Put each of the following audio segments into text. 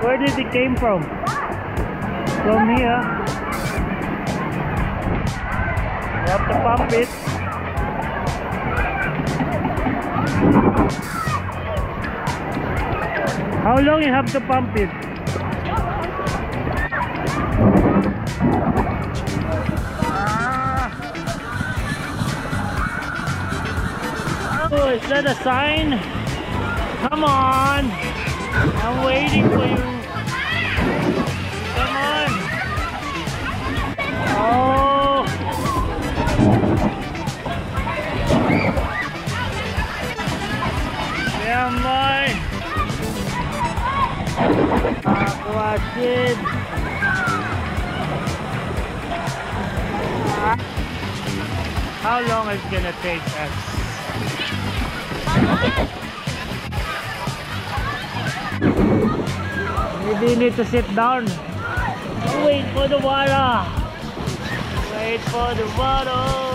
Where did it came from? From here. You have to pump it. How long you have to pump it? Ah. Oh, is that a sign? Come on! I'm waiting for you. Come on! Oh! Come on! Aquasid! How long is it gonna take us? Maybe you need to sit down. Wait for the water. Wait for the water.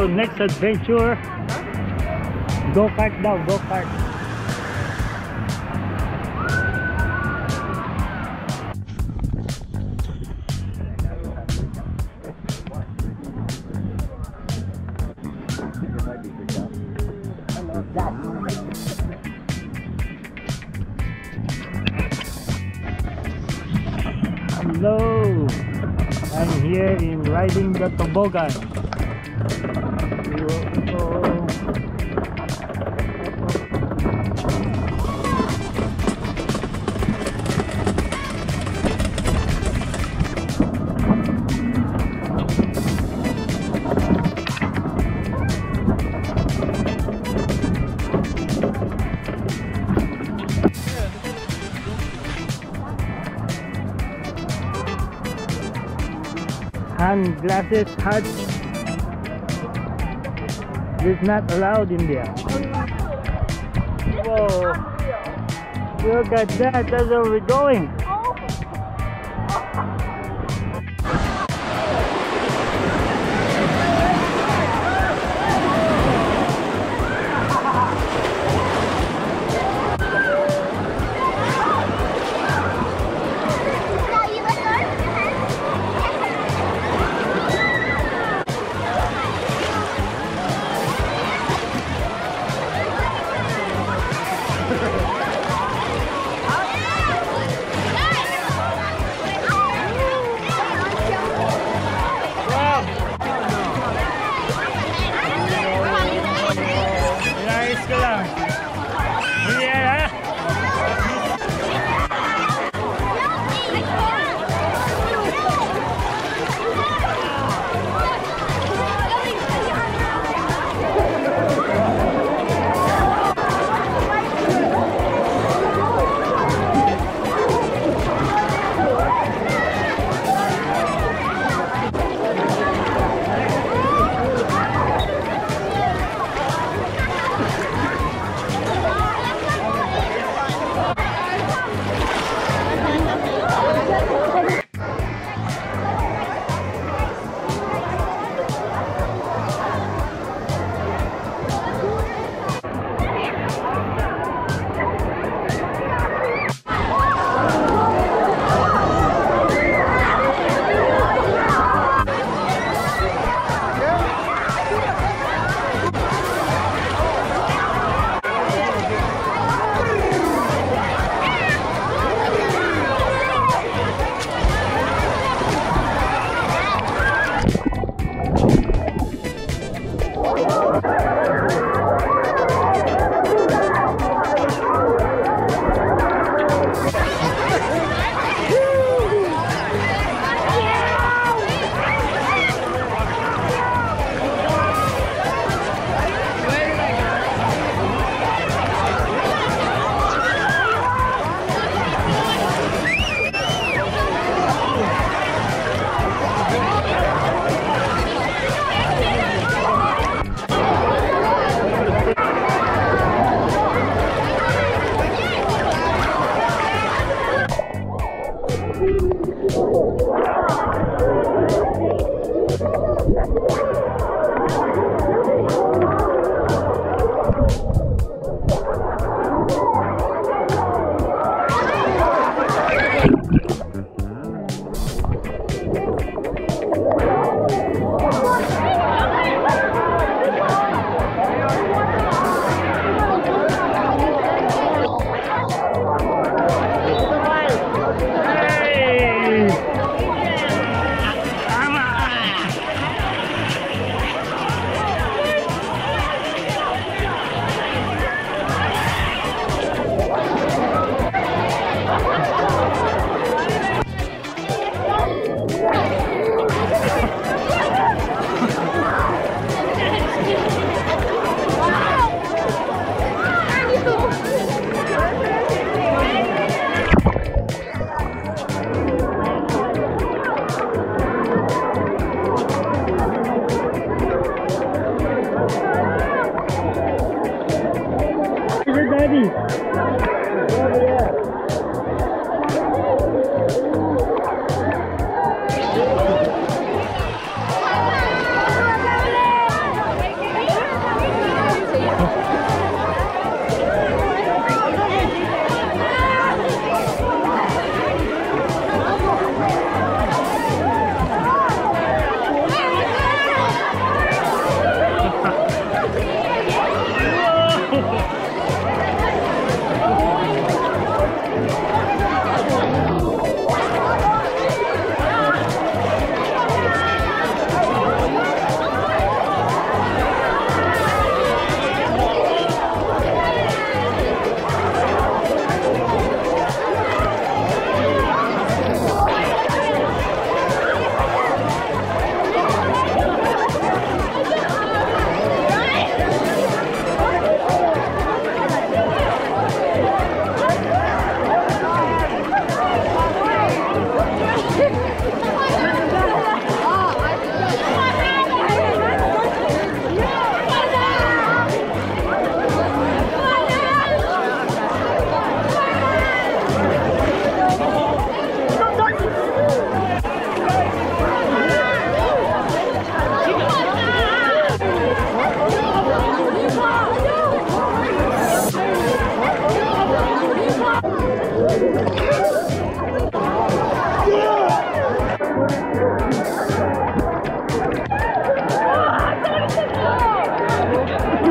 To next adventure. Go kart daw, go kart. Hello. I'm here in riding the toboggan. Hand glasses hut is not allowed in there. Whoa! Look at that, that's where we're going.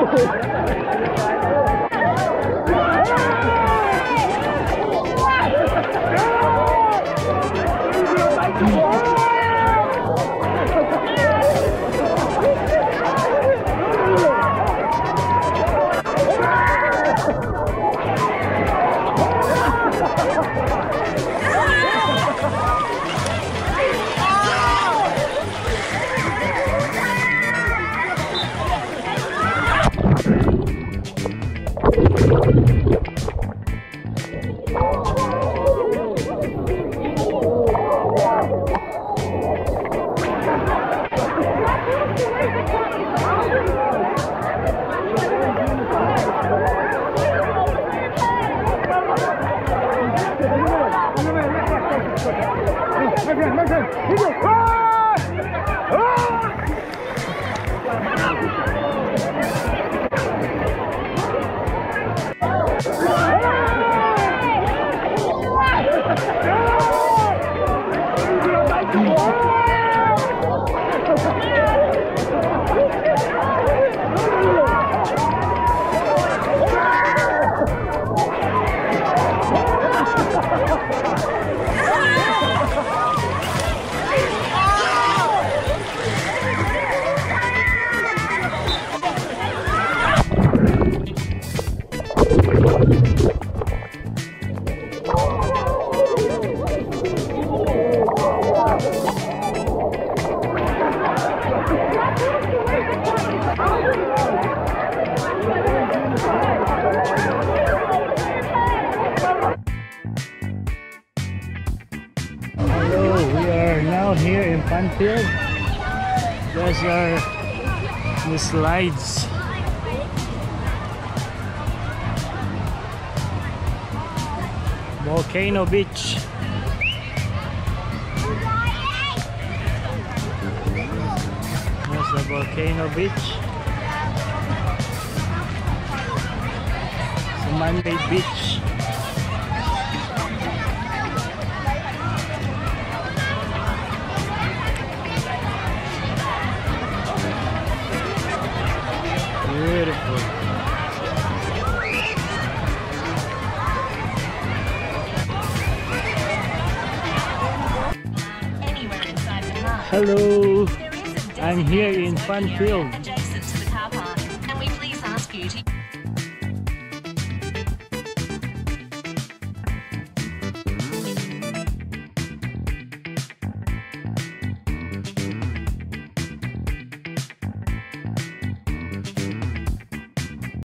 Oh, Hello, here in Those are the slides. Volcano Beach. There's the Volcano Beach. It's a man-made beach. Hello, I'm here in Funfield.